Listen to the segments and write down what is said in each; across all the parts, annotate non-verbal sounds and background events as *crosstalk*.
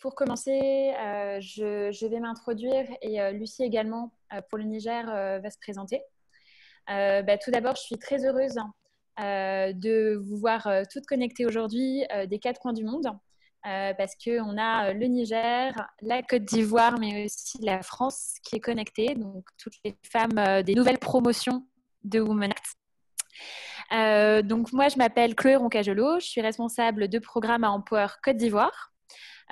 pour commencer, je, vais m'introduire et Lucie également pour le Niger va se présenter. Bah, tout d'abord, je suis très heureuse de vous voir toutes connectées aujourd'hui des quatre coins du monde. parce qu'on a le Niger, la Côte d'Ivoire, mais aussi la France qui est connectée, donc toutes les femmes des nouvelles promotions de Women Act. Euh, donc moi, je m'appelle Chloé Roncajolo, je suis responsable de programme à Empower Côte d'Ivoire.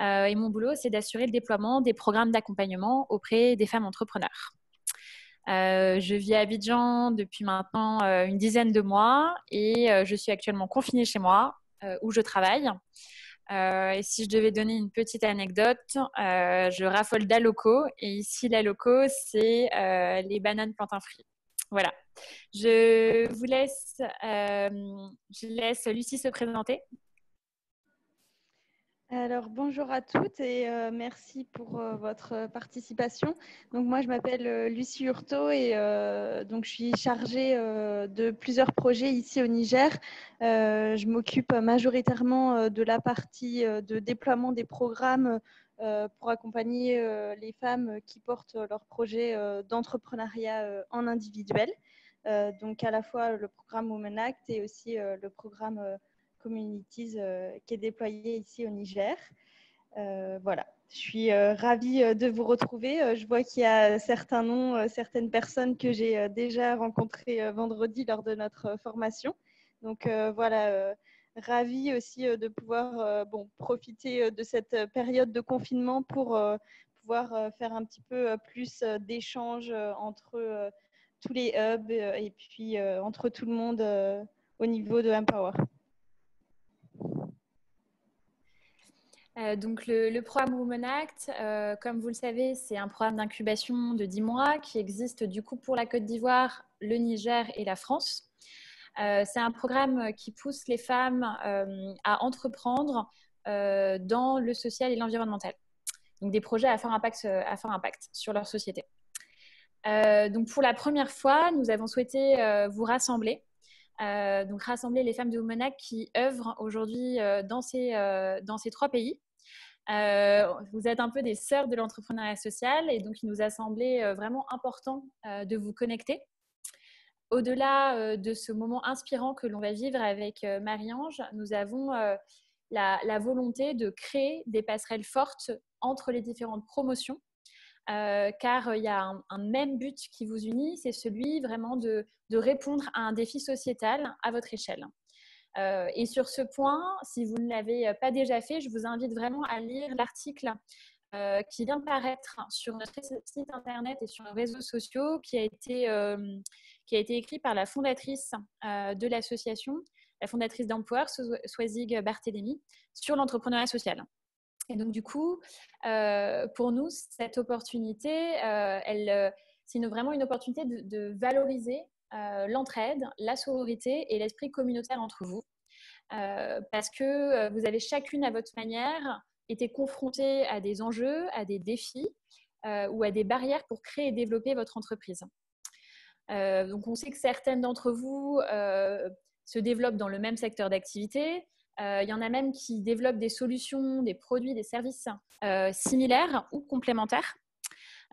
Euh, et mon boulot, c'est d'assurer le déploiement des programmes d'accompagnement auprès des femmes entrepreneurs. Euh, je vis à Abidjan depuis maintenant une dizaine de mois et je suis actuellement confinée chez moi où je travaille. et si je devais donner une petite anecdote, je raffole d'Aloco et ici l'Aloco, c'est les bananes plantain fruits. Voilà. Je vous laisse, euh, je laisse Lucie se présenter. Alors bonjour à toutes et euh, merci pour euh, votre participation. Donc moi je m'appelle Lucie Hurto et donc je suis chargée de plusieurs projets ici au Niger. je m'occupe majoritairement de la partie de déploiement des programmes pour accompagner les femmes qui portent leurs projets d'entrepreneuriat en individuel. Euh, donc à la fois le programme Women Act et aussi euh, le programme euh, Communities qui est déployé ici au Niger. voilà, je suis ravie de vous retrouver. Je vois qu'il y a certains noms, certaines personnes que j'ai déjà rencontrées vendredi lors de notre formation. Donc voilà, ravie aussi de pouvoir bon, profiter de cette période de confinement pour pouvoir faire un petit peu plus d'échanges entre tous les hubs euh, et puis euh, entre tout le monde euh, au niveau de Empower. Donc le, programme Women Act, comme vous le savez, c'est un programme d'incubation de 10 mois qui existe du coup pour la Côte d'Ivoire, le Niger et la France. c'est un programme qui pousse les femmes à entreprendre dans le social et l'environnemental. Donc des projets à fort impact, à fort impact sur leur société. Euh, donc pour la première fois, nous avons souhaité euh, vous rassembler. Euh, donc rassembler les femmes de Womenac qui œuvrent aujourd'hui dans, ces, dans ces trois pays. vous êtes un peu des sœurs de l'entrepreneuriat social et donc il nous a semblé vraiment important de vous connecter. Au-delà de ce moment inspirant que l'on va vivre avec Marie-Ange, nous avons la, volonté de créer des passerelles fortes entre les différentes promotions euh, car euh, il y a un, même but qui vous unit, c'est celui vraiment de, répondre à un défi sociétal à votre échelle. Euh, et sur ce point, si vous ne l'avez pas déjà fait, je vous invite vraiment à lire l'article qui vient de paraître sur notre site internet et sur nos réseaux sociaux, qui a été, écrit par la fondatrice de l'association, la fondatrice d'Empower, Swazig Barthélémy, sur l'entrepreneuriat social. Et donc, du coup, euh, pour nous, cette opportunité, euh, euh, c'est vraiment une opportunité de, valoriser l'entraide, la sororité et l'esprit communautaire entre vous. parce que vous avez chacune à votre manière été confrontée à des enjeux, à des défis ou à des barrières pour créer et développer votre entreprise. donc, on sait que certaines d'entre vous se développent dans le même secteur d'activité, il y en a même qui développent des solutions, des produits, des services euh, similaires ou complémentaires.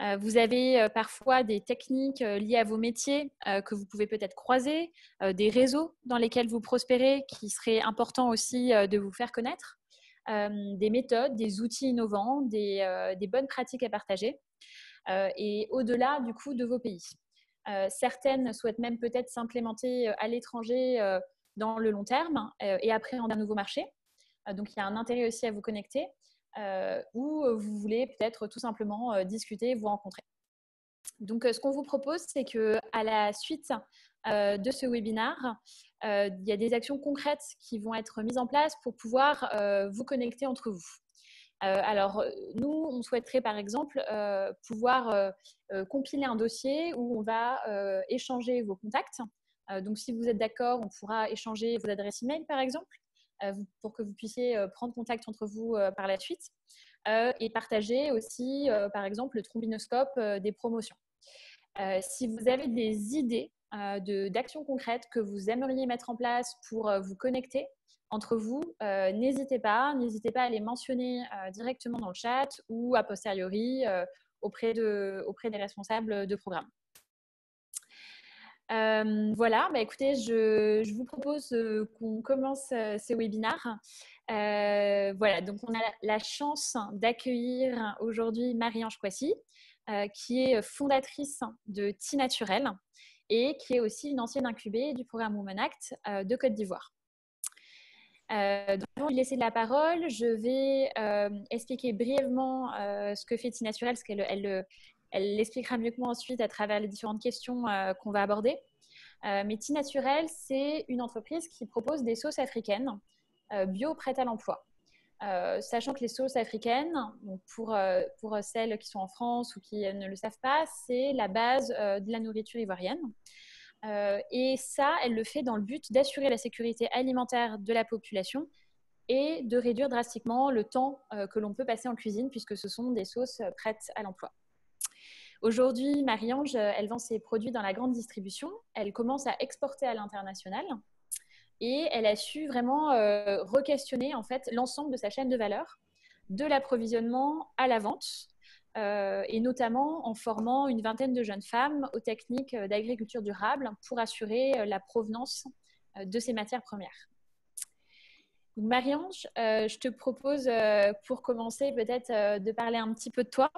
Euh, vous avez parfois des techniques liées à vos métiers que vous pouvez peut-être croiser, des réseaux dans lesquels vous prospérez qui seraient importants aussi de vous faire connaître, des méthodes, des outils innovants, des, des bonnes pratiques à partager et au-delà du coup de vos pays. certaines souhaitent même peut-être s'implémenter à l'étranger dans le long terme euh, et en un nouveau marché. Euh, donc, il y a un intérêt aussi à vous connecter euh, ou vous voulez peut-être tout simplement discuter, vous rencontrer. Donc, ce qu'on vous propose, c'est que à la suite de ce webinaire, il y a des actions concrètes qui vont être mises en place pour pouvoir vous connecter entre vous. alors, nous, on souhaiterait par exemple pouvoir compiler un dossier où on va échanger vos contacts donc, si vous êtes d'accord, on pourra échanger vos adresses email, par exemple, euh, pour que vous puissiez euh, prendre contact entre vous par la suite et partager aussi, par exemple, le trombinoscope des promotions. si vous avez des idées d'actions concrètes que vous aimeriez mettre en place pour vous connecter, entre vous, n'hésitez pas, n'hésitez pas à les mentionner directement dans le chat ou a posteriori auprès, de, auprès des responsables de programme. Voilà, bah, écoutez, je, je vous propose qu'on commence ce webinaire. voilà, donc on a la chance d'accueillir aujourd'hui Marie-Ange Coissy, qui est fondatrice de Ti Naturel et qui est aussi une ancienne incubée du programme Women Act de Côte d'Ivoire. Euh, avant de laisser la parole, je vais euh, expliquer brièvement euh, ce que fait T-Naturel, parce qu'elle elle, elle l'expliquera mieux que moi ensuite à travers les différentes questions qu'on va aborder. mais T-Naturel, c'est une entreprise qui propose des sauces africaines bio prêtes à l'emploi. sachant que les sauces africaines, pour, celles qui sont en France ou qui ne le savent pas, c'est la base de la nourriture ivoirienne. Euh, et ça, elle le fait dans le but d'assurer la sécurité alimentaire de la population et de réduire drastiquement le temps euh, que l'on peut passer en cuisine puisque ce sont des sauces prêtes à l'emploi. Aujourd'hui, Marie-Ange, elle vend ses produits dans la grande distribution. Elle commence à exporter à l'international et elle a su vraiment euh, re-questionner en fait l'ensemble de sa chaîne de valeur, de l'approvisionnement à la vente, euh, et notamment en formant une vingtaine de jeunes femmes aux techniques d'agriculture durable pour assurer euh, la provenance euh, de ces matières premières. Marie-Ange, je te propose pour commencer peut-être de parler un petit peu de toi.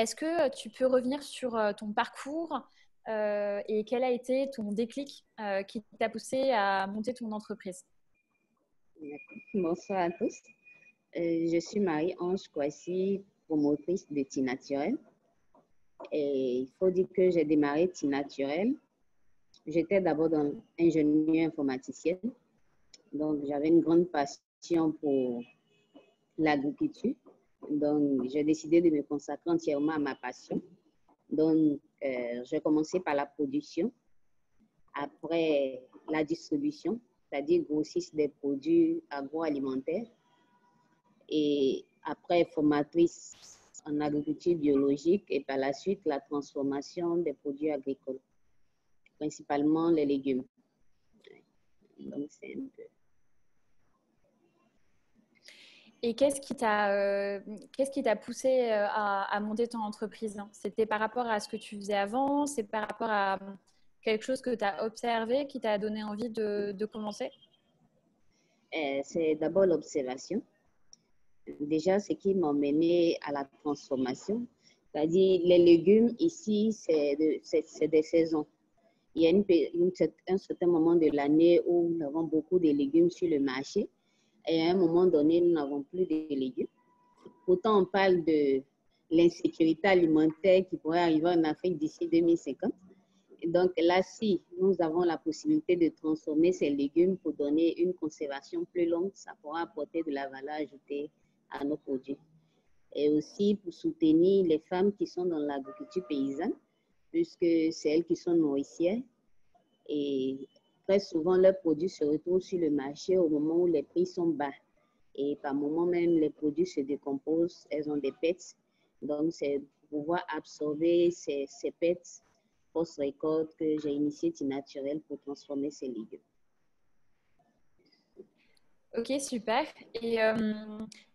Est-ce que tu peux revenir sur ton parcours et quel a été ton déclic qui t'a poussé à monter ton entreprise? Bonsoir à tous. je suis Marie-Ange Kouassi, promotrice de T-Naturel. Et il faut dire que j'ai démarré T-Naturel. J'étais d'abord dans ingénierie informaticienne. Donc, j'avais une grande passion pour l'agriculture. Donc, j'ai décidé de me consacrer entièrement à ma passion. Donc, euh, j'ai commencé par la production, après la distribution, c'est-à-dire grossiste des produits agroalimentaires. Et après formatrice en agriculture biologique et par la suite la transformation des produits agricoles, principalement les légumes. Donc c'est un peu. Et qu'est-ce qui t'a euh, t'a poussé euh, à, monter ton entreprise C'était par rapport à ce que tu faisais avant? C'est par rapport à quelque chose que tu as observé qui t'a donné envie de, de commencer? Euh, C'est d'abord l'observation déjà ce qui m'a mené à la transformation. C'est-à-dire, les légumes ici, c'est de, des saisons. Il y a une, un certain moment de l'année où nous avons beaucoup de légumes sur le marché et à un moment donné, nous n'avons plus de légumes. Pourtant, on parle de l'insécurité alimentaire qui pourrait arriver en Afrique d'ici 2050. donc là, si nous avons la possibilité de transformer ces légumes pour donner une conservation plus longue, ça pourra apporter de la valeur ajoutée à nos produits. Et aussi pour soutenir les femmes qui sont dans l'agriculture paysanne, puisque c'est elles qui sont nourricières. Et très souvent, leurs produits se retrouvent sur le marché au moment où les prix sont bas. Et par moment même, les produits se décomposent, elles ont des pets. Donc, c'est pouvoir absorber ces, ces pets post-récolte que j'ai initié Naturel pour transformer ces légumes. Ok, super. Et euh,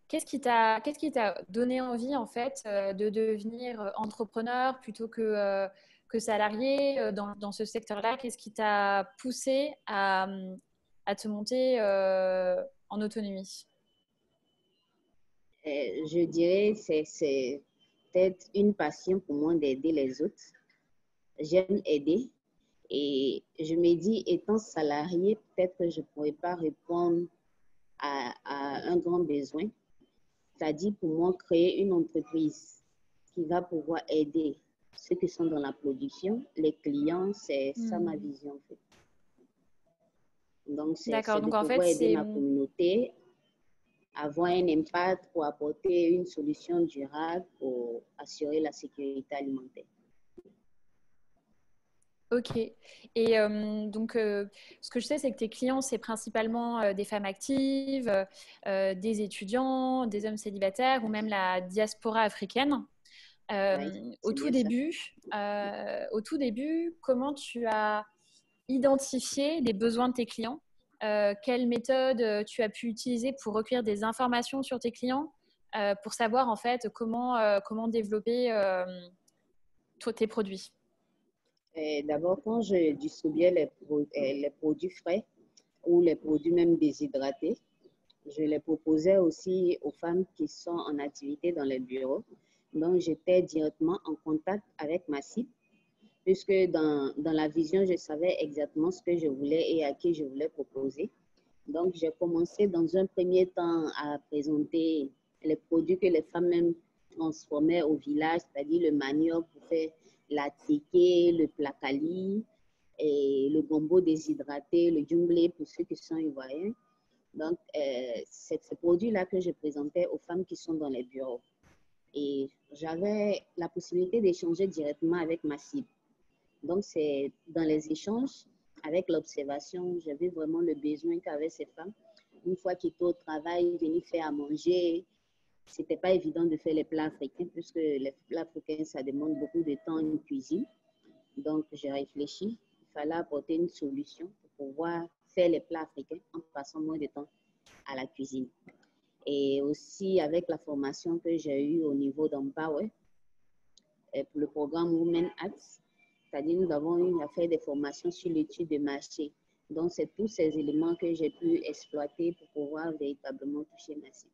Qu'est-ce qui t'a donné envie en fait euh, de devenir entrepreneur plutôt que euh, que salarié dans, dans ce secteur-là Qu'est-ce qui t'a poussé à, te monter en autonomie? Je dirais c'est peut-être une passion pour moi d'aider les autres. J'aime aider et je me dis étant salarié peut-être que je pourrais pas répondre à, à un grand besoin c'est-à-dire pour moi créer une entreprise qui va pouvoir aider ceux qui sont dans la production, les clients, c'est ça ma hmm. vision en fait. Donc c'est de donc, pouvoir aider ma communauté, avoir un impact pour apporter une solution durable pour assurer la sécurité alimentaire. Ok. Et euh, donc, euh, ce que je sais, c'est que tes clients, c'est principalement euh, des femmes actives, des étudiants, des hommes célibataires ou même la diaspora africaine. Au, tout début, au tout début, comment tu as identifié les besoins de tes clients quelle méthode tu as pu utiliser pour recueillir des informations sur tes clients, pour savoir en fait comment, comment développer tes produits D'abord, quand je distribuais les, les produits frais ou les produits même déshydratés, je les proposais aussi aux femmes qui sont en activité dans les bureaux. Donc, j'étais directement en contact avec ma cible, puisque dans, dans, la vision, je savais exactement ce que je voulais et à qui je voulais proposer. Donc, j'ai commencé dans un premier temps à présenter les produits que les femmes même transformaient au village, c'est-à-dire le manioc pour faire la tiké, le placali, et le gombo déshydraté, le djumblé pour ceux qui sont ivoiriens. Donc, euh, c'est ce produit-là que je présentais aux femmes qui sont dans les bureaux. Et j'avais la possibilité d'échanger directement avec ma cible. Donc, c'est dans les échanges, avec l'observation, vu vraiment le besoin qu'avaient ces femmes. Une fois qu'ils étaient au travail, venir faire à manger. C'était pas évident de faire les plats africains, puisque les plats africains, ça demande beaucoup de temps en cuisine. Donc, j'ai réfléchi. Il fallait apporter une solution pour pouvoir faire les plats africains en passant moins de temps à la cuisine. Et aussi avec la formation que j'ai eue au niveau d'Empower pour le programme Women Acts, c'est-à-dire nous avons eu à faire des formations sur l'étude de marché. Donc, c'est tous ces éléments que j'ai pu exploiter pour pouvoir véritablement toucher ma cible.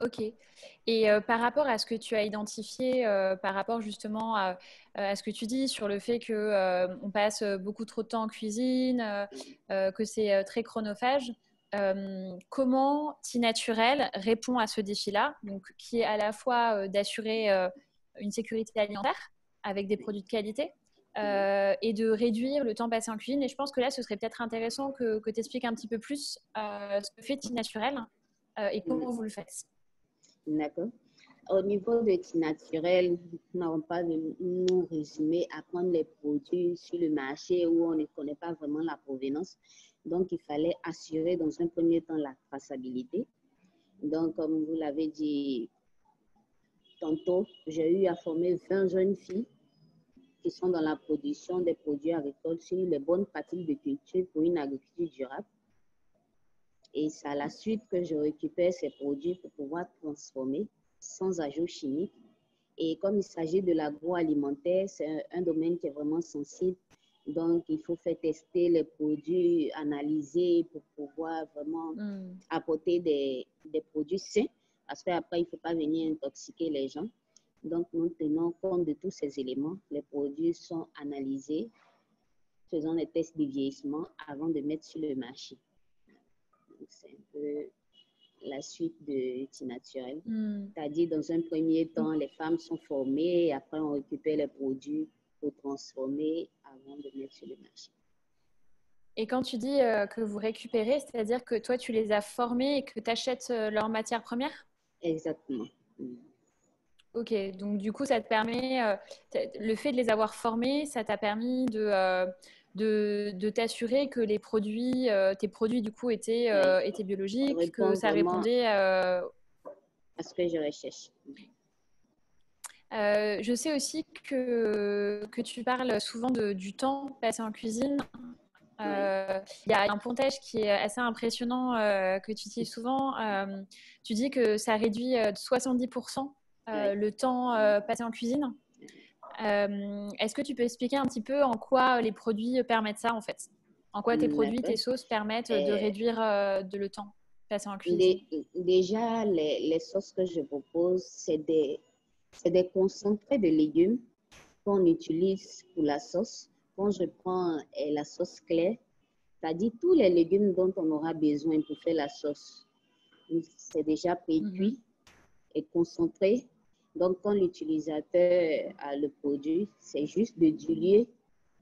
Ok. Et euh, par rapport à ce que tu as identifié, euh, par rapport justement à, euh, ce que tu dis sur le fait que on passe beaucoup trop de temps en cuisine, que c'est très chronophage, comment T-Naturel répond à ce défi-là, donc qui est à la fois d'assurer une sécurité alimentaire avec des produits de qualité, et de réduire le temps passé en cuisine. Et je pense que là, ce serait peut-être intéressant que, que tu expliques un petit peu plus ce que fait T-Naturel et comment vous le faites. D'accord. Au niveau de naturel, nous n'avons pas de nous résumer à prendre les produits sur le marché où on ne connaît pas vraiment la provenance. Donc, il fallait assurer dans un premier temps la traçabilité. Donc, comme vous l'avez dit tantôt, j'ai eu à former 20 jeunes filles qui sont dans la production des produits agricoles sur les bonnes pratiques de culture pour une agriculture durable. Et c'est à la suite que je récupère ces produits pour pouvoir transformer sans ajout chimique. Et comme il s'agit de l'agroalimentaire, c'est un, domaine qui est vraiment sensible. Donc, il faut faire tester les produits, analyser pour pouvoir vraiment mm. apporter des, des, produits sains. Parce qu'après, il ne faut pas venir intoxiquer les gens. Donc, nous tenons compte de tous ces éléments. Les produits sont analysés, faisant des tests de vieillissement avant de mettre sur le marché c'est un peu la suite de T naturel. Hmm. C'est-à-dire, dans un premier temps, les femmes sont formées et après, on récupère les produits pour transformer avant de mettre sur le marché. Et quand tu dis euh, que vous récupérez, c'est-à-dire que toi, tu les as formés et que tu achètes euh, leur matière première? Exactement. Ok, donc du coup, ça te permet, euh, le fait de les avoir formés, ça t'a permis de, de, t'assurer que les produits, euh, tes produits du coup étaient, euh, étaient biologiques, que ça répondait euh, à ce que je recherche. je sais aussi que, que tu parles souvent de, du temps passé en cuisine. Il y a un pontage qui est assez impressionnant que tu utilises souvent. tu dis que ça réduit de 70% le temps passé en cuisine. Euh, est-ce que tu peux expliquer un petit peu en quoi les produits permettent ça en fait? En quoi tes produits, tes sauces permettent de réduire euh, de le temps passé en cuisine? Déjà, les, sauces que je propose, c'est des, des concentrés de légumes qu'on utilise pour la sauce. Quand je prends la sauce claire, c'est-à-dire tous les légumes dont on aura besoin pour faire la sauce, c'est déjà précuit mhm. et concentré donc, quand l'utilisateur a le produit, c'est juste de diluer,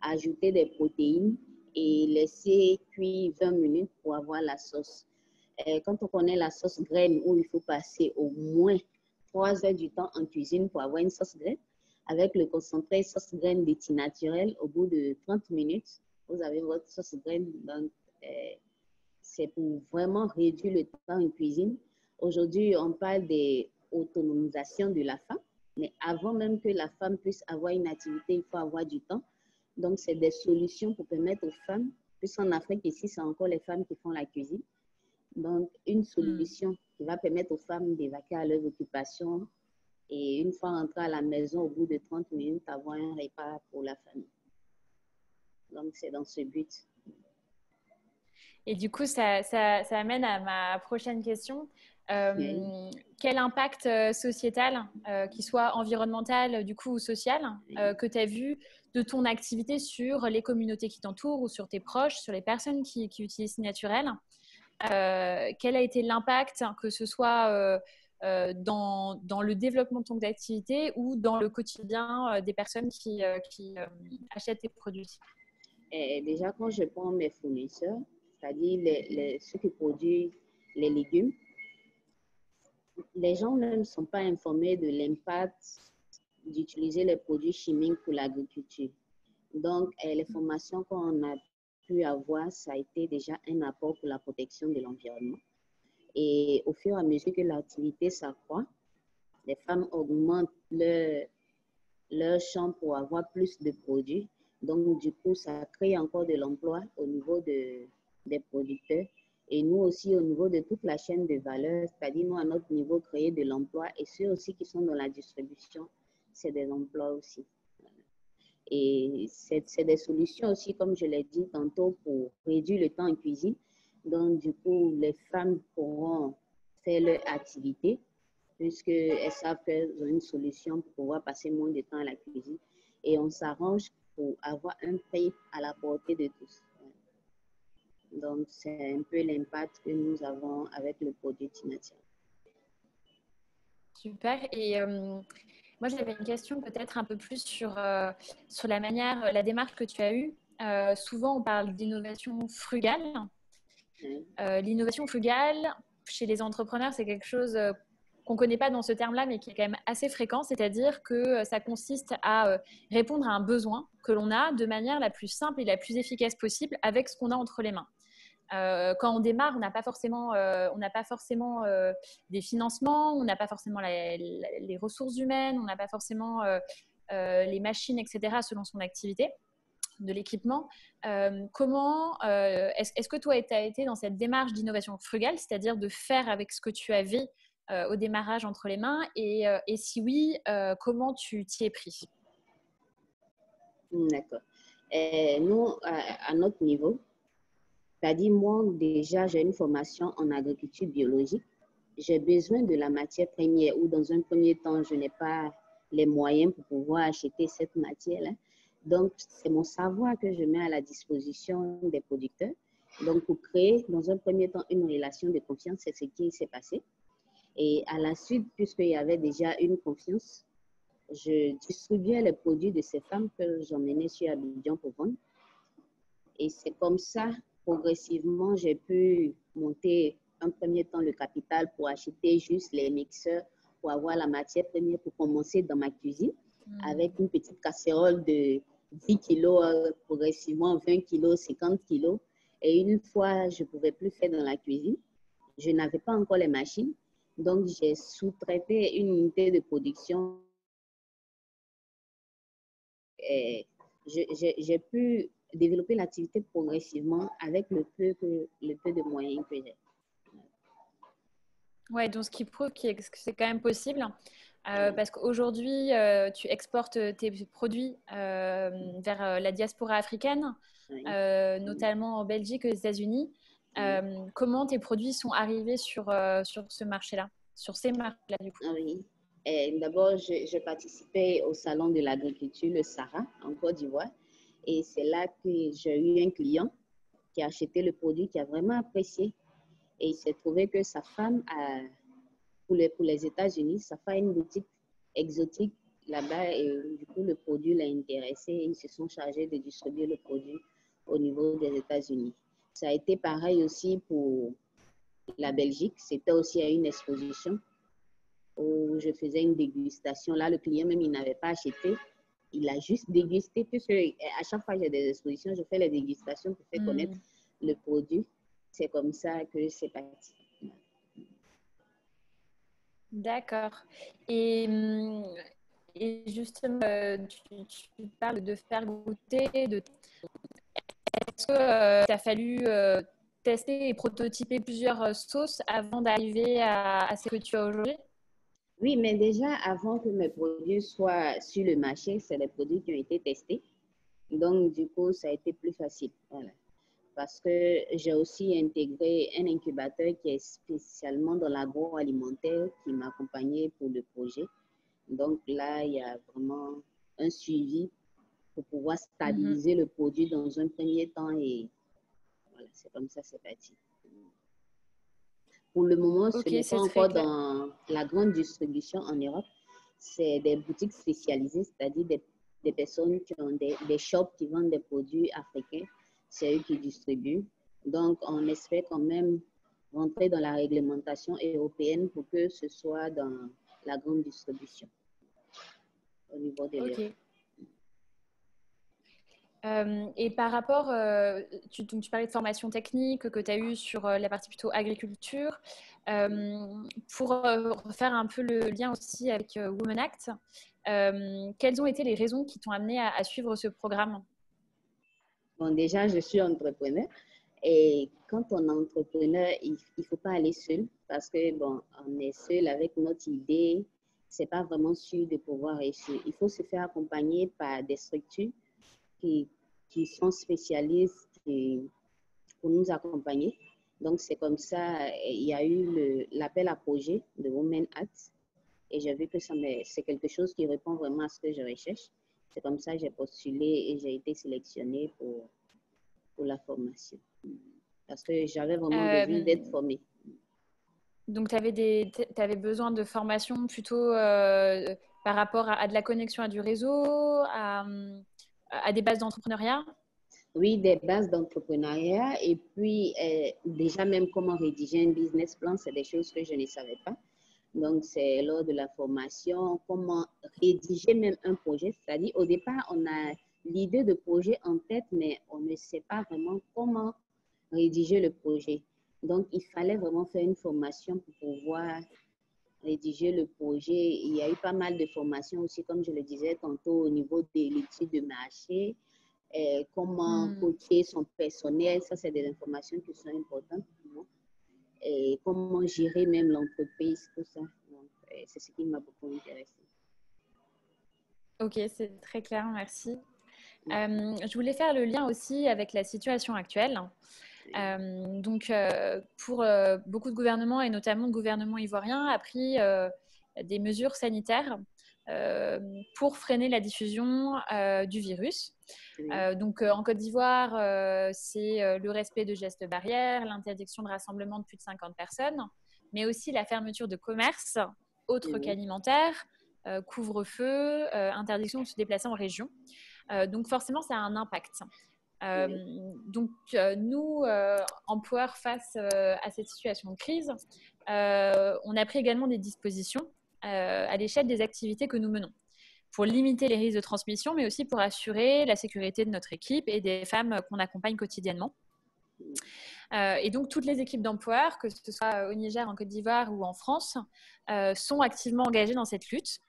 ajouter des protéines et laisser cuire 20 minutes pour avoir la sauce. quand on connaît la sauce graine où il faut passer au moins 3 heures du temps en cuisine pour avoir une sauce graine, avec le concentré sauce graine de naturel, au bout de 30 minutes, vous avez votre sauce graine. Donc, euh, c'est pour vraiment réduire le temps en cuisine. Aujourd'hui, on parle des autonomisation de la femme. Mais avant même que la femme puisse avoir une activité, il faut avoir du temps. Donc, c'est des solutions pour permettre aux femmes Plus en Afrique, ici, c'est encore les femmes qui font la cuisine. Donc, une solution qui va permettre aux femmes d'évacuer à leurs occupations et une fois rentrées à la maison, au bout de 30 minutes, avoir un repas pour la famille. Donc, c'est dans ce but. Et du coup, ça, ça, ça amène à ma prochaine question. Euh, quel impact euh, sociétal, euh, qu'il soit environnemental du coup ou social, que tu as vu de ton activité sur les communautés qui t'entourent ou sur tes proches, sur les personnes qui, qui utilisent Naturel Quel a été l'impact, que ce soit dans, dans, le développement de ton activité ou dans le quotidien des personnes qui, qui achètent tes produits? Et Déjà, quand je prends mes fournisseurs, c'est-à-dire les, ceux qui produisent les légumes, les gens ne sont pas informés de l'impact d'utiliser les produits chimiques pour l'agriculture. Donc, eh, les formations qu'on a pu avoir, ça a été déjà un apport pour la protection de l'environnement. Et au fur et à mesure que l'activité s'accroît, les femmes augmentent leur, leur champ pour avoir plus de produits. Donc, du coup, ça crée encore de l'emploi au niveau de, des producteurs et nous aussi, au niveau de toute la chaîne de valeur, c'est-à-dire nous, à notre niveau, créer de l'emploi et ceux aussi qui sont dans la distribution, c'est des emplois aussi. Et c'est des solutions aussi, comme je l'ai dit tantôt, pour réduire le temps en cuisine. Donc, du coup, les femmes pourront faire leur activité puisqu'elles savent qu'elles ont une solution pour pouvoir passer moins de temps à la cuisine. Et on s'arrange pour avoir un prix à la portée de tous. Donc, c'est un peu l'impact que nous avons avec le produit Tinatia. Super. Et euh, moi, j'avais une question peut-être un peu plus sur, euh, sur la manière, la démarche que tu as eue. Euh, souvent, on parle d'innovation frugale. L'innovation frugale, chez les entrepreneurs, c'est quelque chose qu'on ne connaît pas dans ce terme-là, mais qui est quand même assez fréquent, c'est-à-dire que ça consiste à répondre à un besoin que l'on a de manière la plus simple et la plus efficace possible avec ce qu'on a entre les mains. Euh, quand on démarre, on n'a pas forcément, euh, on n'a pas forcément euh, des financements, on n'a pas forcément les ressources humaines, on n'a pas forcément les machines, etc. selon son activité de l'équipement. comment est-ce, que toi, tu as été dans cette démarche d'innovation frugale, c'est-à-dire de faire avec ce que tu avais au démarrage entre les mains et, et si oui, comment tu t'y es pris? D'accord. nous, à notre niveau, c'est-à-dire, moi, déjà, j'ai une formation en agriculture biologique. J'ai besoin de la matière première ou dans un premier temps, je n'ai pas les moyens pour pouvoir acheter cette matière-là. Donc, c'est mon savoir que je mets à la disposition des producteurs. Donc, pour créer, dans un premier temps, une relation de confiance, c'est ce qui s'est passé. Et à la suite, puisqu'il y avait déjà une confiance, je distribuais les produits de ces femmes que j'emmenais sur Abidjan pour vendre. Et c'est comme ça progressivement, j'ai pu monter un premier temps le capital pour acheter juste les mixeurs, pour avoir la matière première pour commencer dans ma cuisine, hmm. avec une petite casserole de 10 kilos, euh, progressivement 20 kilos, 50 kilos. Et une fois, je ne pouvais plus faire dans la cuisine. Je n'avais pas encore les machines. Donc, j'ai sous-traité une unité de production. Et j'ai pu développer l'activité progressivement avec le peu, que, le peu de moyens que j'ai. Ouais, donc ce qui prouve que c'est quand même possible. Euh, parce qu'aujourd'hui, euh, tu exportes tes produits euh, vers la diaspora africaine, notamment en Belgique et aux États-Unis. comment tes produits sont arrivés sur, sur ce marché-là, sur ces marques-là du coup? Ah Oui. D'abord, je, participais au salon de l'agriculture, le SARA, en Côte d'Ivoire. Et c'est là que j'ai eu un client qui a acheté le produit, qui a vraiment apprécié. Et il s'est trouvé que sa femme, pour les, États-Unis, sa femme a une boutique exotique là-bas et du coup, le produit l'a intéressé ils se sont chargés de distribuer le produit au niveau des États-Unis. Ça a été pareil aussi pour la Belgique. C'était aussi à une exposition où je faisais une dégustation. Là, le client même, il n'avait pas acheté il a juste dégusté, puisque à chaque fois que j'ai des expositions, je fais les dégustations pour faire mm. connaître le produit. C'est comme ça que c'est parti. D'accord. Et, mm, et, justement, euh, tu, parles de faire goûter, de est-ce que tu as fallu tester et prototyper plusieurs sauces avant d'arriver à, à, ce que tu as aujourd'hui? Oui, mais déjà, avant que mes produits soient sur le marché, c'est les produits qui ont été testés. Donc, du coup, ça a été plus facile. Voilà. Parce que j'ai aussi intégré un incubateur qui est spécialement dans l'agroalimentaire qui m'a accompagné pour le projet. Donc là, il y a vraiment un suivi pour pouvoir stabiliser mhm. le produit dans un premier temps et voilà, c'est comme ça, c'est parti. Pour le moment, ce n'est pas encore dans la grande distribution en Europe. C'est des boutiques spécialisées, c'est-à-dire des des personnes qui ont des, des shops qui vendent des produits africains, c'est eux qui distribuent. Donc, on espère quand même rentrer dans la réglementation européenne pour que ce soit dans la grande distribution au niveau des okay. Euh, et par rapport, euh, tu, tu, parlais de formation technique que tu as eue sur euh, la partie plutôt agriculture. pour faire un peu le lien aussi avec Women Act, quelles ont été les raisons qui t'ont amené à, suivre ce programme? Bon, déjà, je suis entrepreneur. Et quand on est entrepreneur, il ne faut pas aller seul parce que, bon, on est seul avec notre idée. C'est pas vraiment sûr de pouvoir réussir. Il faut se faire accompagner par des structures qui, qui sont spécialistes pour nous accompagner. Donc, c'est comme ça, il y a eu l'appel à projet de Women Act et j'ai vu que c'est quelque chose qui répond vraiment à ce que je recherche. C'est comme ça que j'ai postulé et j'ai été sélectionnée pour, pour la formation. Parce que j'avais vraiment euh, besoin d'être formée. Donc, tu avais, avais, besoin de formation plutôt euh, par rapport à, de la connexion à du réseau, à, à des bases d'entrepreneuriat? Oui, des bases d'entrepreneuriat. Et puis, euh, déjà, même comment rédiger un business plan, c'est des choses que je ne savais pas. Donc, c'est lors de la formation, comment rédiger même un projet. C'est-à-dire, au départ, on a l'idée de projet en tête, mais on ne sait pas vraiment comment rédiger le projet. Donc, il fallait vraiment faire une formation pour pouvoir rédiger le projet. Il y a eu pas mal de formations aussi, comme je le disais tantôt, au niveau de l'étude de marché, euh, comment hmm. coacher son personnel. Ça, c'est des informations qui sont importantes pour moi. Et comment gérer même l'entreprise, tout ça. Euh, c'est ce qui m'a beaucoup intéressé. Ok, c'est très clair, merci. Euh, je voulais faire le lien aussi avec la situation actuelle. Euh, donc, euh, pour euh, beaucoup de gouvernements, et notamment le gouvernement ivoirien, a pris des mesures sanitaires pour freiner la diffusion du virus. donc, en Côte d'Ivoire, c'est le respect de gestes barrières, l'interdiction de rassemblement de plus de 50 personnes, mais aussi la fermeture de commerces autres qu'alimentaires, couvre-feu, interdiction de se déplacer en région. donc, forcément, ça a un impact. Euh, donc, euh, nous, euh, Empower, face à cette situation de crise, on a pris également des dispositions à l'échelle des activités que nous menons pour limiter les risques de transmission, mais aussi pour assurer la sécurité de notre équipe et des femmes qu'on accompagne quotidiennement. Et donc, toutes les équipes d'Empower, que ce soit au Niger, en Côte d'Ivoire ou en France, sont activement engagées dans cette lutte.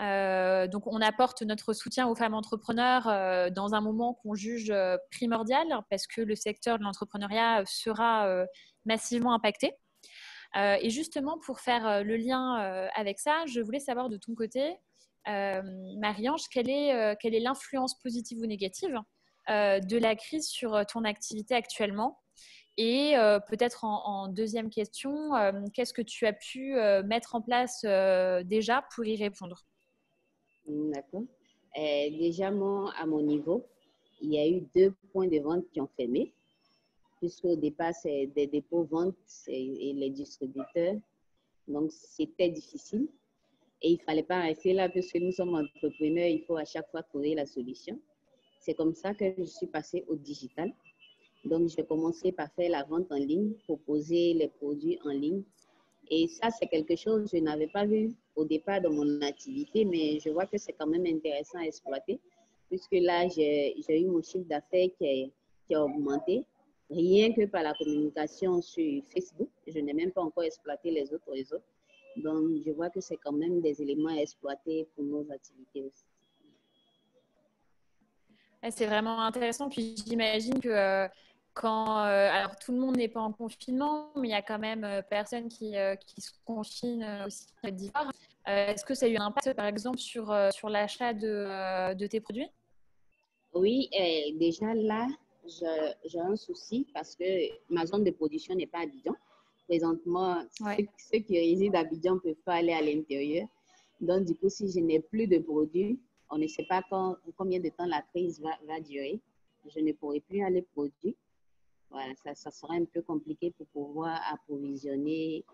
Euh, donc, on apporte notre soutien aux femmes entrepreneurs euh, dans un moment qu'on juge euh, primordial parce que le secteur de l'entrepreneuriat sera massivement impacté. et justement, pour faire le lien avec ça, je voulais savoir de ton côté, Marie-Ange, quelle est, quelle est l'influence positive ou négative de la crise sur ton activité actuellement et peut-être en, deuxième question, qu'est-ce que tu as pu mettre en place déjà pour y répondre? D'accord. déjà, à mon niveau, il y a eu deux points de vente qui ont fermé, puisqu'au départ, c'est des dépôts ventes et les distributeurs. Donc, c'était difficile. Et il ne fallait pas rester là, puisque nous sommes entrepreneurs, il faut à chaque fois trouver la solution. C'est comme ça que je suis passée au digital. Donc, j'ai commencé par faire la vente en ligne, proposer les produits en ligne. Et ça, c'est quelque chose que je n'avais pas vu au départ de mon activité, mais je vois que c'est quand même intéressant à exploiter, puisque là, j'ai eu mon chiffre d'affaires qui, qui, a augmenté, rien que par la communication sur Facebook. Je n'ai même pas encore exploité les autres réseaux. Donc, je vois que c'est quand même des éléments à exploiter pour nos activités aussi. C'est vraiment intéressant. Puis j'imagine que quand, alors tout le monde n'est pas en confinement, mais il y a quand même personnes qui, qui se confinent aussi d'hiver. Est-ce que ça a eu un impact, par exemple, sur, sur l'achat de, de, tes produits? Oui, déjà là, j'ai un souci parce que ma zone de production n'est pas à Abidjan. Présentement, ceux, qui résident à Abidjan ne peuvent pas aller à l'intérieur. Donc, du coup, si je n'ai plus de produits, on ne sait pas quand, combien de temps la crise va, va durer. Je ne pourrai plus aller produire. Voilà, ça, ça sera un peu compliqué pour pouvoir approvisionner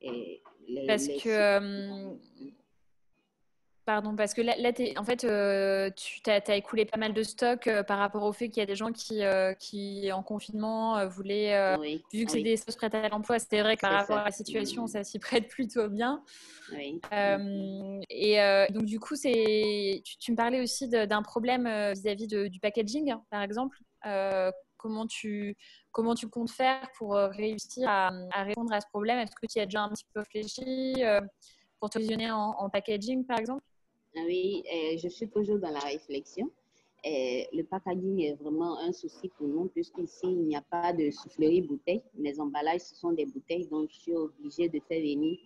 les. Parce que. Euh, Pardon, parce que là, en fait, euh, tu as, écoulé pas mal de stocks euh, par rapport au fait qu'il y a des gens qui, euh, qui en confinement, voulaient, vu que c'est des sauces prêtes à l'emploi, c'était vrai que par rapport à la situation, ça s'y prête plutôt bien. et donc, du coup, tu, tu, me parlais aussi d'un problème vis-à-vis du packaging, par exemple. Comment, tu, comment tu comptes faire pour réussir à, répondre à ce problème? Est-ce que tu as déjà un petit peu réfléchi pour te visionner en packaging, par exemple? Oui, euh, je suis toujours dans la réflexion. Euh, le packaging est vraiment un souci pour nous, puisqu'ici, il n'y a pas de soufflerie bouteille. Mes emballages, ce sont des bouteilles, donc je suis obligée de faire venir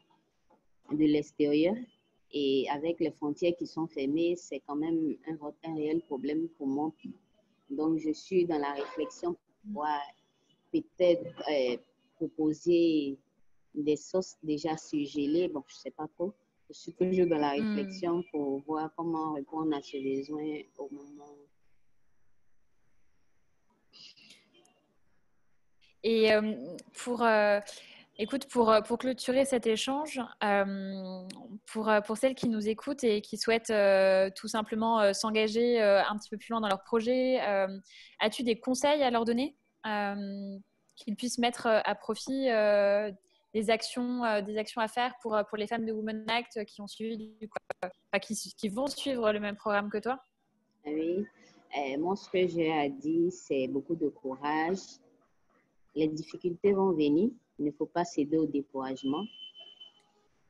de l'extérieur. Et avec les frontières qui sont fermées, c'est quand même un, réel problème pour moi. Donc, je suis dans la réflexion pour pouvoir peut-être euh, proposer des sauces déjà surgelées. Bon, je ne sais pas trop je suis toujours dans la hmm. réflexion pour voir comment répondre à ces besoins au moment. Et euh, pour, euh, écoute, pour, euh, pour clôturer cet échange, pour, pour celles qui nous écoutent et qui souhaitent tout simplement s'engager un petit peu plus loin dans leur projet, as-tu des conseils à leur donner qu'ils puissent mettre à profit des actions, euh, des actions à faire pour, euh, les femmes de Women Act qui qui, vont suivre le même programme que toi? Ah Oui, euh, moi ce que j'ai à dire, c'est beaucoup de courage. Les difficultés vont venir, il ne faut pas céder au découragement.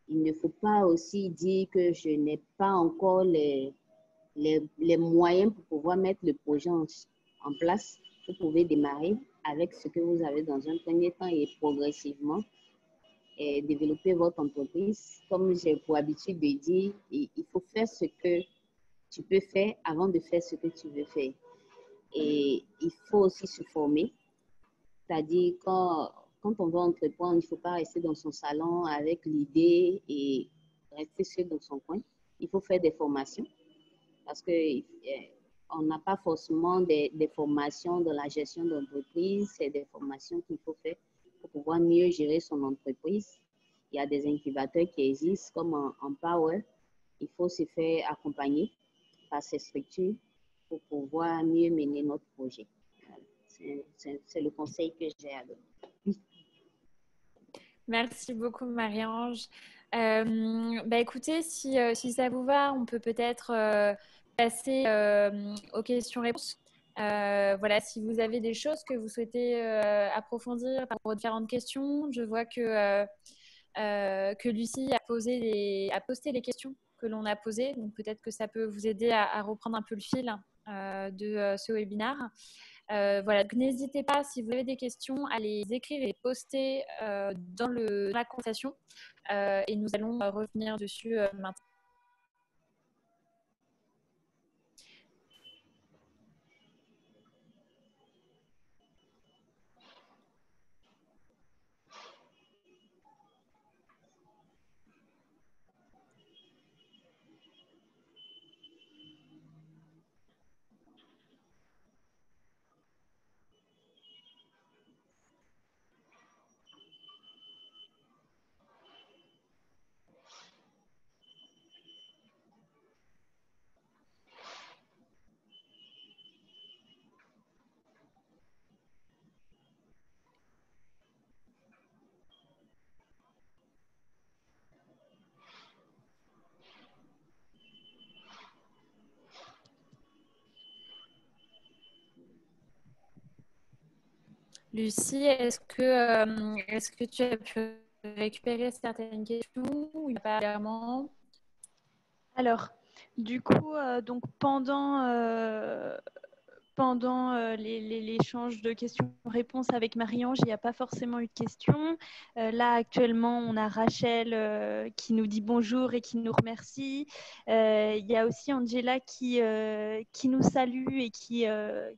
Il ne faut pas aussi dire que je n'ai pas encore les, les, les, moyens pour pouvoir mettre le projet en, en place. Vous pouvez démarrer avec ce que vous avez dans un premier temps et progressivement développer votre entreprise, comme j'ai pour habitude de dire, il faut faire ce que tu peux faire avant de faire ce que tu veux faire. Et il faut aussi se former. C'est-à-dire, quand, quand on veut entreprendre, il ne faut pas rester dans son salon avec l'idée et rester seul dans son coin. Il faut faire des formations parce que eh, n'a pas forcément des, formations dans la gestion d'entreprise, c'est des formations qu'il faut faire pour pouvoir mieux gérer son entreprise. Il y a des incubateurs qui existent comme en, Power. Il faut se faire accompagner par ces structures pour pouvoir mieux mener notre projet. C'est le conseil que j'ai à donner. Merci beaucoup, Marie-Ange. Euh, bah écoutez, si, euh, si, ça vous va, on peut peut-être euh, passer aux questions-réponses. Voilà, si vous avez des choses que vous souhaitez approfondir par aux différentes questions, je vois que, que Lucie a, posé a posté les questions que l'on a posées. Donc peut-être que ça peut vous aider à, reprendre un peu le fil de ce webinaire. Voilà, n'hésitez pas, si vous avez des questions, à les écrire et les poster dans, le, dans la conversation. et nous allons revenir dessus maintenant. Lucie, est-ce que, euh, est que tu as pu récupérer certaines questions ou pas vraiment? Alors, du coup, euh, donc pendant, euh, l'échange de questions-réponses avec Marie-Ange, il n'y a pas forcément eu de questions. Là, actuellement, on a Rachel qui nous dit bonjour et qui nous remercie. il y a aussi Angela qui, qui nous salue et qui,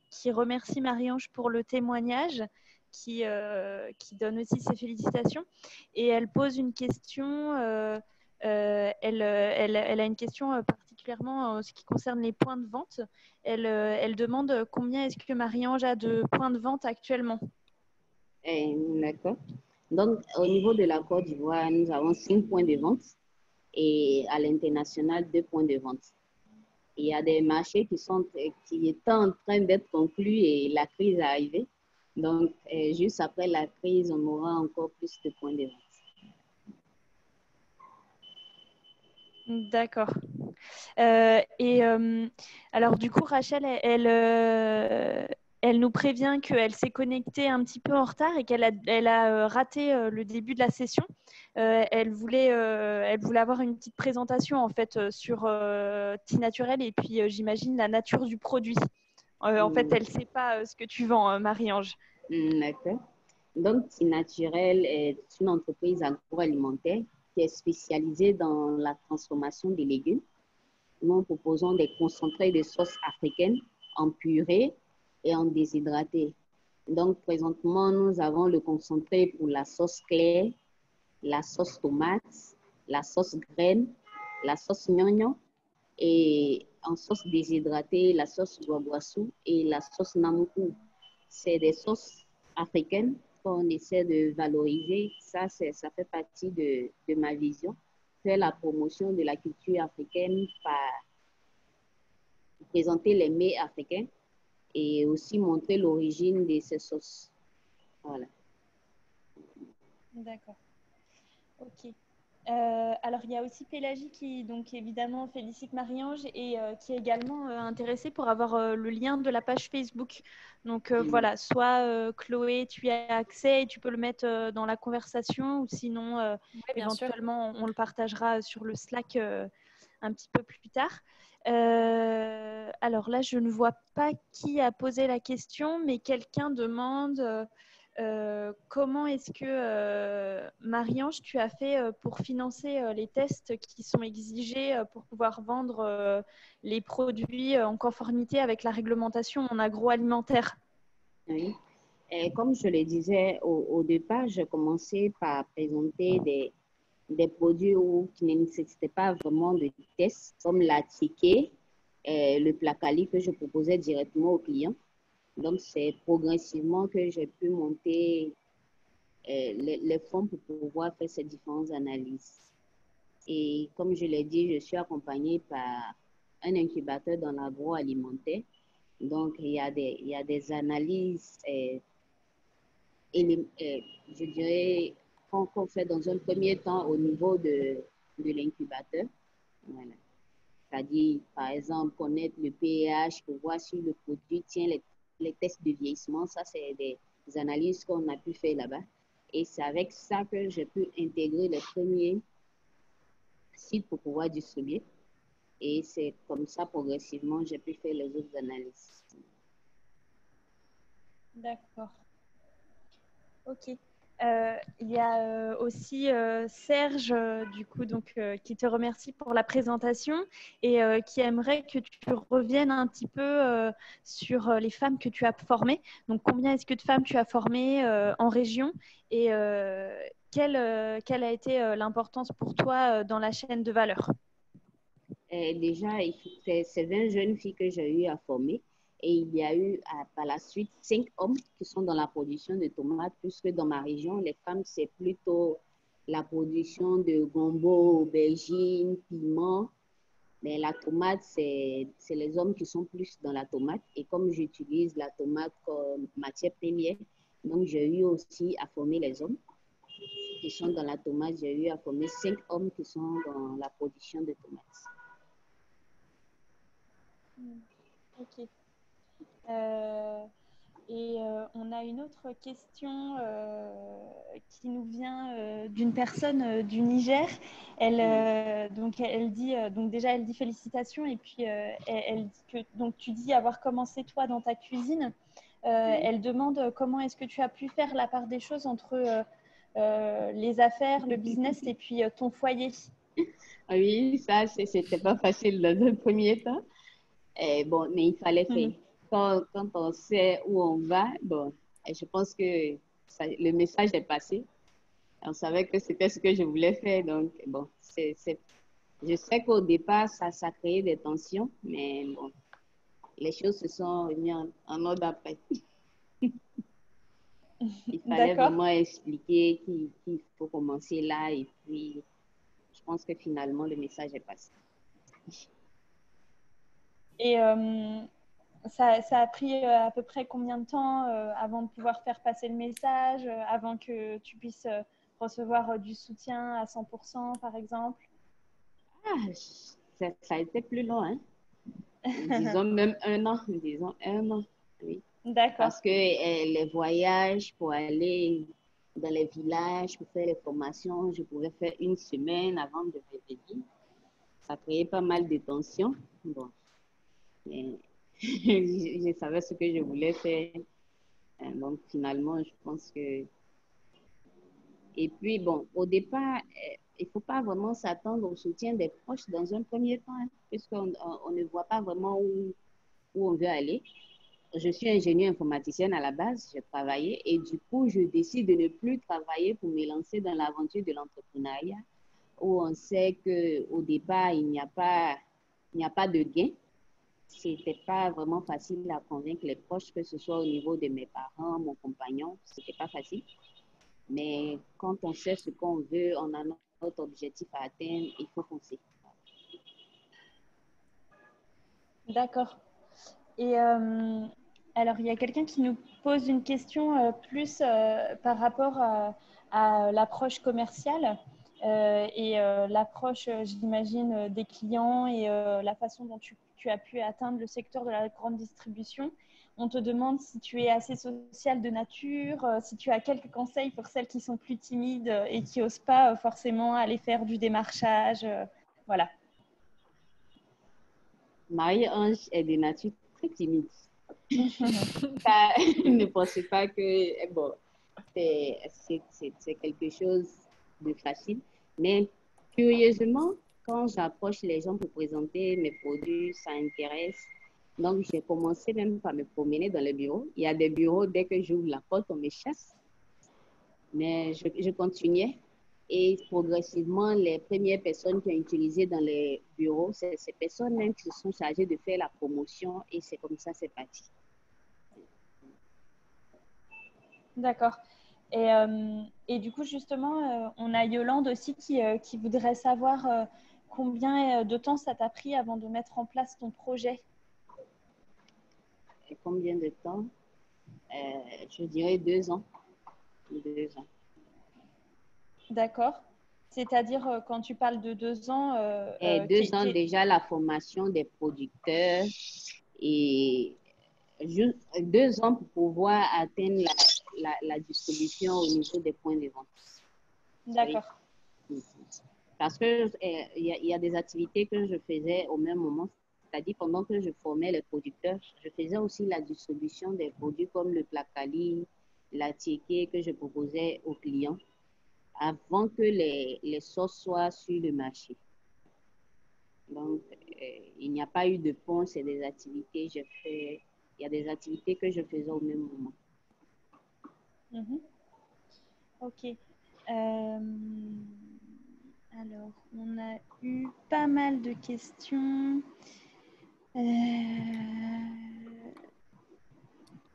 qui remercie Marie-Ange pour le témoignage. Qui, qui donne aussi ses félicitations. Et elle pose une question, elle, elle, elle, a une question particulièrement en ce qui concerne les points de vente. Elle, euh, elle demande combien est-ce que Marie-Ange a de points de vente actuellement? Eh, d'accord. Donc, au niveau de la Côte d'Ivoire, nous avons cinq points de vente et à l'international, deux points de vente. Il y a des marchés qui sont qui en train d'être conclus et la crise est arrivée. Donc, eh, juste après la crise, on aura encore plus de points de vente. D'accord. Euh, et euh, alors, du coup, Rachel, elle, euh, nous prévient qu'elle s'est connectée un petit peu en retard et qu'elle a, raté le début de la session. elle, voulait, elle voulait avoir une petite présentation en fait sur T-Naturel et puis j'imagine la nature du produit. En fait, elle ne sait pas ce que tu vends, Marie-Ange. Mm, d'accord. Donc, T-Naturel est une entreprise agroalimentaire qui est spécialisée dans la transformation des légumes nous proposons des concentrés de sauce africaine en purée et en déshydraté. Donc, présentement, nous avons le concentré pour la sauce claire, la sauce tomate, la sauce graine, la sauce gnognon et en sauce déshydratée, la sauce guaguassou et la sauce namuku. C'est des sauces africaines qu'on essaie de valoriser. Ça, ça fait partie de, de ma vision faire la promotion de la culture africaine par présenter les mets africains et aussi montrer l'origine de ces sauces. Voilà. D'accord. Ok. Euh, alors, il y a aussi Pélagie qui, donc, évidemment, félicite Marie-Ange et euh, qui est également euh, intéressée pour avoir le lien de la page Facebook. Donc, voilà, soit Chloé, tu as accès et tu peux le mettre dans la conversation ou sinon, éventuellement, on, le partagera sur le Slack un petit peu plus tard. alors là, je ne vois pas qui a posé la question, mais quelqu'un demande euh, comment est-ce que, euh, Marie-Ange, tu as fait euh, pour financer les tests qui sont exigés pour pouvoir vendre les produits en conformité avec la réglementation en agroalimentaire? Oui. Comme je le disais au, départ, j'ai commencé par présenter des, produits qui ne nécessitaient pas vraiment de tests, comme la ticket, et le placali que je proposais directement aux clients. Donc, c'est progressivement que j'ai pu monter euh, les, fonds pour pouvoir faire ces différentes analyses. Et comme je l'ai dit, je suis accompagnée par un incubateur dans l'agroalimentaire. Donc, il y a des, il y a des analyses, euh, euh, je dirais, qu'on fait dans un premier temps au niveau de, de l'incubateur. C'est-à-dire, par exemple, connaître le pH pour voir si le produit tient les les tests de vieillissement. Ça, c'est des, analyses qu'on a pu faire là-bas. Et c'est avec ça que j'ai pu intégrer les premiers sites pour pouvoir distribuer. Et c'est comme ça, progressivement, j'ai pu faire les autres analyses. D'accord. OK. Euh, il y a euh, aussi euh, Serge, du coup, donc, qui te remercie pour la présentation et qui aimerait que tu reviennes un petit peu sur les femmes que tu as formées. Donc, combien est-ce que de femmes tu as formées en région et quelle, quelle, a été l'importance pour toi dans la chaîne de valeur? Déjà, c'est 20 jeunes filles que j'ai eu à former. Et il y a eu par la suite cinq hommes qui sont dans la production de tomates, puisque dans ma région, les femmes, c'est plutôt la production de gombo, aubergines, piments. Mais la tomate, c'est les hommes qui sont plus dans la tomate. Et comme j'utilise la tomate comme matière première, donc j'ai eu aussi à former les hommes qui sont dans la tomate. J'ai eu à former cinq hommes qui sont dans la production de tomates. Hmm. Ok. Euh, Et euh, on a une autre question euh, qui nous vient euh, d'une personne du Niger. Elle, donc, elle dit, donc déjà, elle dit félicitations et puis elle, dit que donc, tu dis avoir commencé toi dans ta cuisine. Elle demande comment est-ce que tu as pu faire la part des choses entre les affaires, le business et puis ton foyer? Ah oui, ça, c'était pas facile dans un premier temps. Et bon, mais il fallait faire. Quand, on sait où on va, bon, je pense que le message est passé. On savait que c'était ce que je voulais faire. Donc, bon, c'est, je sais qu'au départ, ça, ça créé des tensions, mais bon, les choses se sont mises en, ordre après. *laughs* Il fallait vraiment expliquer qu'il, faut commencer là et puis je pense que finalement le message est passé. Et euh, ça, a pris euh, à peu près combien de temps euh, avant de pouvoir faire passer le message, euh, avant que tu puisses recevoir du soutien à 100%, par exemple? Ah, ça, a été plus long, hein? *laughs* disons même un an, disons un an, oui. D'accord. Parce que les voyages pour aller dans les villages, pour faire les formations, je pouvais faire une semaine avant de revenir. Ça créait pas mal de tensions. Bon. Mais *laughs* je, savais ce que je voulais faire. Euh, donc, finalement, je pense que. Et puis, bon, au départ, euh, il ne faut pas vraiment s'attendre au soutien des proches dans un premier temps, hein, puisqu'on on ne voit pas vraiment où, on veut aller. Je suis ingénieure informaticienne à la base, j'ai travaillé et du coup, je décide de ne plus travailler pour me lancer dans l'aventure de l'entrepreneuriat où on sait qu'au départ, il n'y a il n'y a pas de gain c'était pas vraiment facile à convaincre les proches, que ce soit au niveau de mes parents, mon compagnon, c'était pas facile. Mais quand on sait ce qu'on veut, on a notre objectif à atteindre, il faut foncer. D'accord. Et euh, alors, il y a quelqu'un qui nous pose une question euh, plus euh, par rapport à, à l'approche commerciale. et l'approche, j'imagine, des clients et la façon dont tu tu as pu atteindre le secteur de la grande distribution. On te demande si tu es assez social de nature, euh, si tu as quelques conseils pour celles qui sont plus timides et qui n'osent pas euh, forcément aller faire du démarchage. Euh, voilà. Marie-Ange est de nature très timide. *laughs* *laughs* ne pensez pas que bon, c'est quelque chose de facile. Mais curieusement, quand j'approche les gens pour présenter mes produits, ça intéresse. Donc, j'ai commencé même par me promener dans les bureaux. Il y a des bureaux, dès que j'ouvre la porte, on me chasse. Mais je, continuais. Et progressivement, les premières personnes qui ont utilisé dans les bureaux, c'est ces personnes même qui se sont chargées de faire la promotion. Et c'est comme ça, c'est parti. D'accord. Et, euh, et, du coup, justement, euh, on a Yolande aussi qui, euh, qui voudrait savoir combien de temps ça t'a pris avant de mettre en place ton projet Et Combien de temps? Euh, Je dirais deux ans. Deux ans. D'accord. C'est-à-dire, euh, quand tu parles de deux ans... Euh, et deux ans déjà, la formation des producteurs et juste deux ans pour pouvoir atteindre la, distribution au niveau des points de vente. D'accord. Parce qu'il eh, il y, a des activités que je faisais au même moment. C'est-à-dire, pendant que je formais les producteurs, je faisais aussi la distribution des produits comme le placali, la tiéké que je proposais aux clients avant que les, les sauces soient sur le marché. Donc, eh, il n'y a pas eu de pont, c'est des activités, je fais, il y a des activités que je faisais au même moment. Mm-hmm. Ok. Euh, alors, on a eu pas mal de questions. Euh,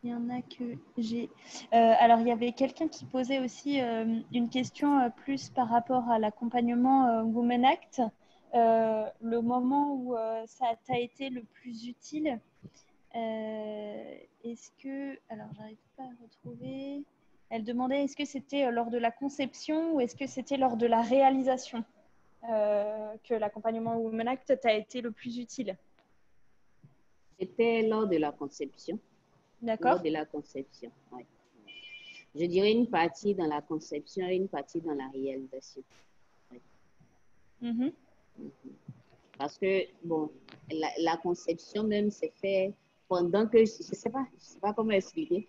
il y en a que j'ai. Euh, alors, il y avait quelqu'un qui posait aussi euh, une question plus par rapport à l'accompagnement Women Act. le moment où ça t'a été le plus utile. Est-ce que. Alors, j'arrive pas à retrouver. Elle demandait est-ce que c'était lors de la conception ou est-ce que c'était lors de la réalisation? Que l'accompagnement Women Act t'a été le plus utile C'était lors de la conception. D'accord. de la conception. Je dirais une partie dans la conception et une partie dans la réalisation. Mhm. Mhm. Parce que, bon, la, conception même s'est fait pendant que, je ne sais, pas, je sais pas comment expliquer.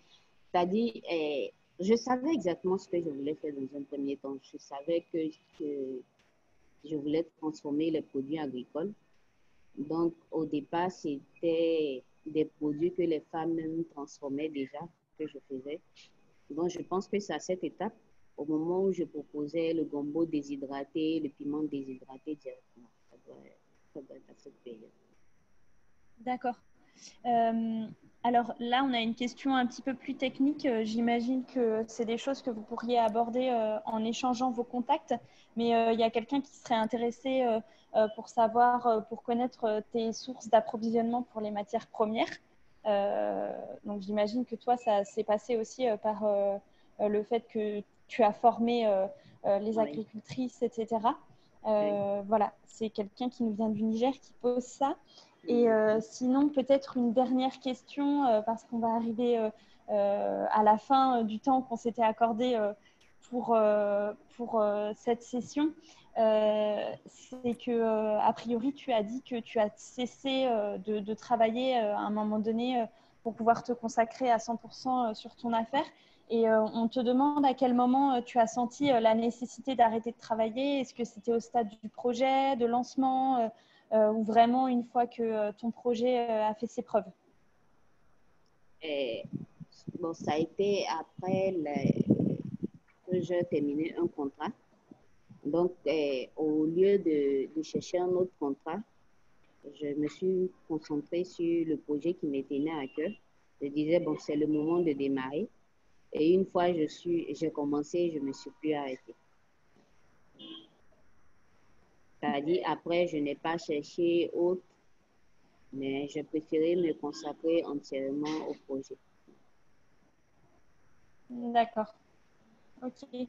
C'est-à-dire, eh, je savais exactement ce que je voulais faire dans un premier temps. Je savais que, que je voulais transformer les produits agricoles. Donc, au départ, c'était des produits que les femmes transformaient déjà, que je faisais. Bon, je pense que c'est à cette étape, au moment où je proposais le gombo déshydraté, le piment déshydraté directement. Ça doit, être à cette période. D'accord. Euh, alors là, on a une question un petit peu plus technique. Euh, j'imagine que c'est des choses que vous pourriez aborder euh, en échangeant vos contacts, mais il y a quelqu'un qui serait intéressé pour savoir, pour connaître tes sources d'approvisionnement pour les matières premières. donc j'imagine que toi, ça s'est passé aussi par le fait que tu as formé les agricultrices, etc. Voilà, c'est quelqu'un qui nous vient du Niger qui pose ça. Et euh, sinon, peut-être une dernière question, euh, parce qu'on va arriver euh, à la fin du temps qu'on s'était accordé pour, pour cette session. c'est que, a priori, tu as dit que tu as cessé de, travailler à un moment donné pour pouvoir te consacrer à 100% sur ton affaire. Et on te demande à quel moment tu as senti la nécessité d'arrêter de travailler. Est-ce que c'était au stade du projet, de lancement ou vraiment une fois que euh, ton projet euh, a fait ses preuves bon, Ça a été après que j'ai terminé un contrat. Donc, au lieu de, chercher un autre contrat, je me suis concentrée sur le projet qui me tenait à cœur. Je disais, bon, c'est le moment de démarrer. Et une fois suis, j'ai commencé, je ne me suis plus arrêtée. C'est-à-dire, après, je n'ai pas cherché autre, mais j'ai préféré me consacrer entièrement au projet. D'accord. Ok.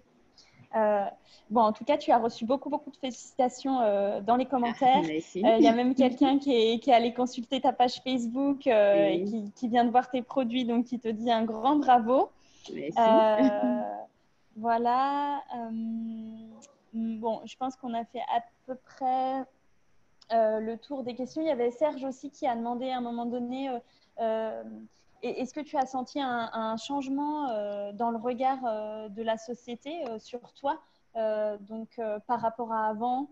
Euh, bon, en tout cas, tu as reçu beaucoup, beaucoup de félicitations euh, dans les commentaires. *laughs* Euh, il y a même quelqu'un qui est, qui est, allé consulter ta page Facebook et qui, qui, vient de voir tes produits, donc qui te dit un grand bravo. Merci. *laughs* voilà. Mm, bon, je pense qu'on a fait à peu près euh, le tour des questions. Il y avait Serge aussi qui a demandé à un moment donné euh, euh, est-ce que tu as senti un, changement dans le regard de la société sur toi, donc par rapport à avant,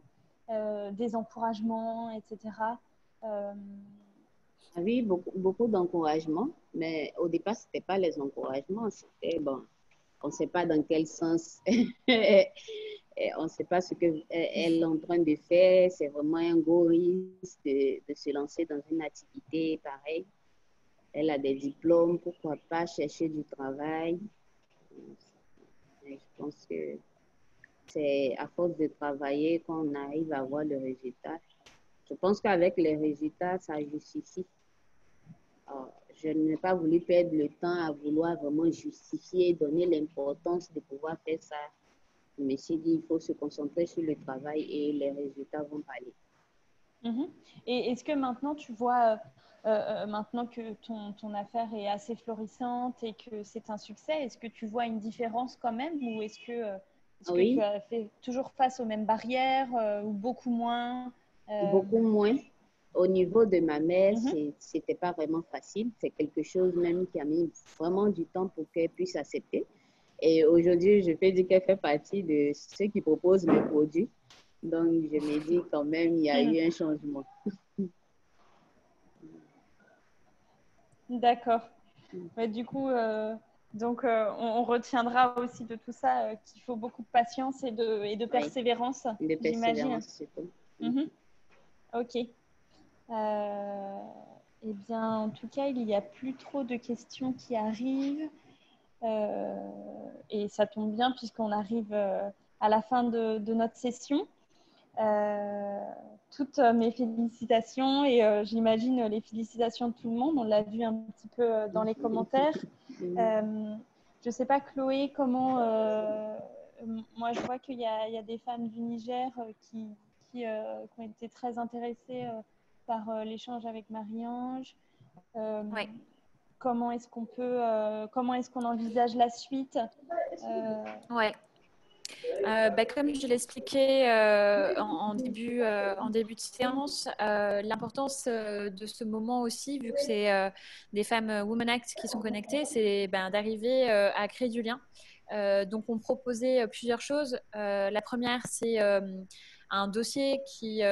des encouragements, etc. Ah oui, beaucoup, beaucoup d'encouragements, mais au départ, ce n'était pas les encouragements, c'était bon, on ne sait pas dans quel sens *laughs* on ne sait pas ce qu'elle est en train de faire. C'est vraiment un gros risque de, se lancer dans une activité pareille. Elle a des diplômes, pourquoi pas chercher du travail. je pense que c'est à force de travailler qu'on arrive à voir le résultat. Je pense qu'avec les résultats, ça justifie. je n'ai pas voulu perdre le temps à vouloir vraiment justifier, donner l'importance de pouvoir faire ça mais dit il faut se concentrer sur le travail et les résultats vont parler. Mhm. Et est-ce que maintenant tu vois, euh, euh, maintenant que ton, ton, affaire est assez florissante et que c'est un succès, est-ce que tu vois une différence quand même ou est-ce que, euh, tu as fait toujours face aux mêmes barrières ou beaucoup moins Beaucoup moins. Au niveau de ma mère, ce c'était pas vraiment facile. C'est quelque chose même qui a mis vraiment du temps pour qu'elle puisse accepter. Et aujourd'hui, je peux dire qu'elle fait partie de ceux qui proposent mes produits. Donc, je me dis quand même, il y a eu un changement. *laughs* D'accord. du coup, euh, donc, euh, on, retiendra aussi de tout ça euh, qu'il faut beaucoup de patience et de, et de persévérance, de persévérance, c'est tout. Mhm. Ok. eh bien, en tout cas, il n'y a plus trop de questions qui arrivent. Euh, et ça tombe bien puisqu'on arrive euh, à la fin de, notre session. Euh, toutes mes félicitations et j'imagine les félicitations de tout le monde. On l'a vu un petit peu dans les commentaires. je ne sais pas, Chloé, comment. moi, je vois qu'il y, y, a des femmes du Niger qui, qui, ont été très intéressées par l'échange avec Marie-Ange. oui comment est-ce qu'on peut, comment est-ce qu'on envisage la suite Ouais. Bah, comme je l'expliquais euh, en, début, en début de séance, l'importance de ce moment aussi, vu que c'est des femmes Women Act qui sont connectées, c'est ben, d'arriver à créer du lien. donc, on proposait plusieurs choses. la première, c'est un dossier qui,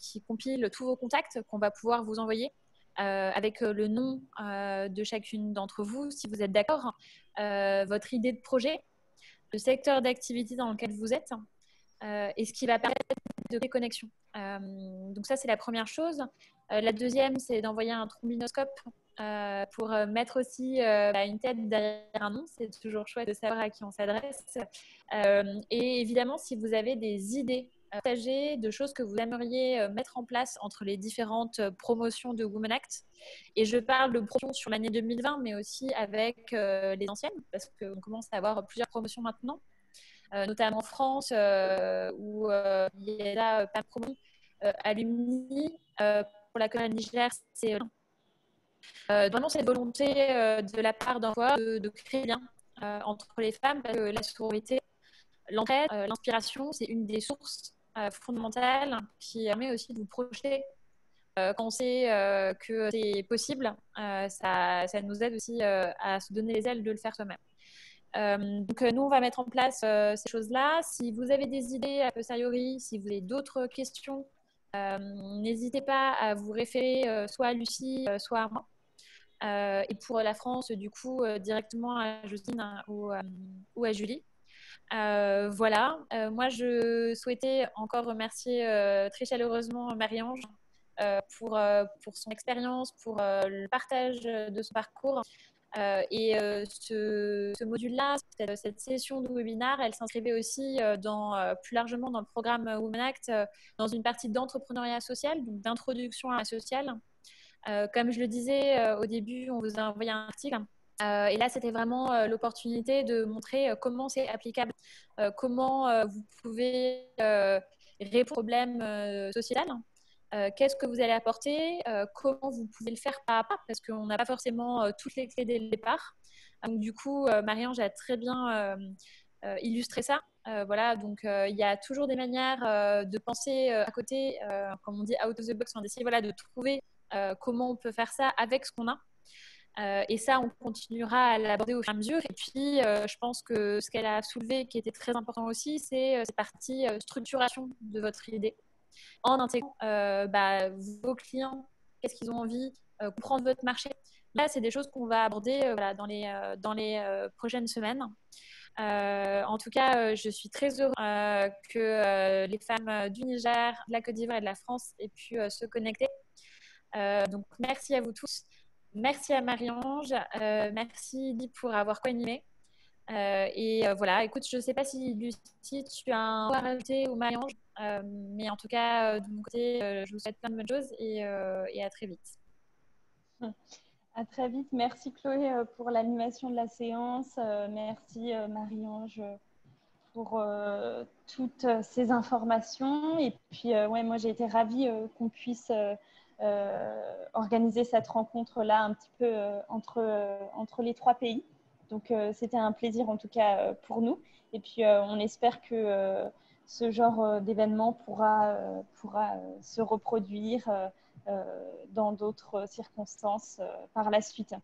qui compile tous vos contacts qu'on va pouvoir vous envoyer. Avec le nom de chacune d'entre vous, si vous êtes d'accord, votre idée de projet, le secteur d'activité dans lequel vous êtes euh, et ce qui va permettre de déconnexion. Euh, donc ça, c'est la première chose. Euh, la deuxième, c'est d'envoyer un trombinoscope pour mettre aussi bah, une tête derrière un nom. C'est toujours chouette de savoir à qui on s'adresse. et évidemment, si vous avez des idées partager de choses que vous aimeriez mettre en place entre les différentes promotions de Women Act. Et je parle de promotions sur l'année 2020, mais aussi avec les anciennes, parce qu'on commence à avoir plusieurs promotions maintenant, notamment en France, où il y a pas de promo. Alumni, pour la Corée Niger, c'est vraiment cette volonté de la part d'envoi de, de, créer lien entre les femmes, parce que la sororité, l'entraide, l'inspiration, c'est une des sources euh, fondamentale qui permet aussi de vous projeter euh, quand on sait euh, que c'est possible. Ça, ça, nous aide aussi à se donner les ailes de le faire soi-même. donc nous, on va mettre en place ces choses-là. Si vous avez des idées a posteriori, si vous avez d'autres questions, n'hésitez pas à vous référer soit à Lucie, soit à moi. et pour la France, du coup, directement à Justine hein, ou à Julie. Euh, voilà, euh, moi je souhaitais encore remercier euh, très chaleureusement Marie-Ange pour, pour son expérience, pour le partage de son parcours. et ce, module-là, cette, session de webinaire, elle s'inscrivait aussi dans, plus largement dans le programme Women Act, dans une partie d'entrepreneuriat social, donc d'introduction à la sociale. comme je le disais au début, on vous a envoyé un article euh, et là, c'était vraiment euh, l'opportunité de montrer euh, comment c'est applicable, comment vous pouvez répondre aux problèmes sociétals. Qu'est-ce que vous allez apporter Comment vous pouvez le faire pas à pas Parce qu'on n'a pas forcément toutes les clés dès le départ. Du coup, Marie-Ange a très bien illustré ça. voilà, donc il y a toujours des manières de penser à côté, comme on dit out of the box, d'essayer voilà, de trouver comment on peut faire ça avec ce qu'on a. Euh, et ça, on continuera à l'aborder au fur et à mesure. Et puis, euh, je pense que ce qu'elle a soulevé, qui était très important aussi, c'est euh, cette partie structuration de votre idée. En intégrant bah, vos clients, qu'est-ce qu'ils ont envie, comprendre votre marché. Là, c'est des choses qu'on va aborder dans les, dans les prochaines semaines. en tout cas, je suis très heureuse que les femmes du Niger, de la Côte d'Ivoire et de la France aient pu se connecter. donc, merci à vous tous. Merci à Marie-Ange. Euh, merci Di pour avoir co-animé. Euh, et euh, voilà, écoute, je ne sais pas si Lucie, tu as un mot à rajouter ou Marie-Ange, mais en tout cas, de mon côté, je vous souhaite plein de bonnes choses et, à très vite. À très vite. Merci Chloé pour l'animation de la séance. merci Marie-Ange pour toutes ces informations. Et puis, ouais, moi, j'ai été ravie qu'on puisse organiser cette rencontre-là un petit peu euh, entre, euh, entre les trois pays. Donc, c'était un plaisir en tout cas pour nous. Et puis, on espère que ce genre d'événement pourra, pourra se reproduire dans d'autres circonstances par la suite.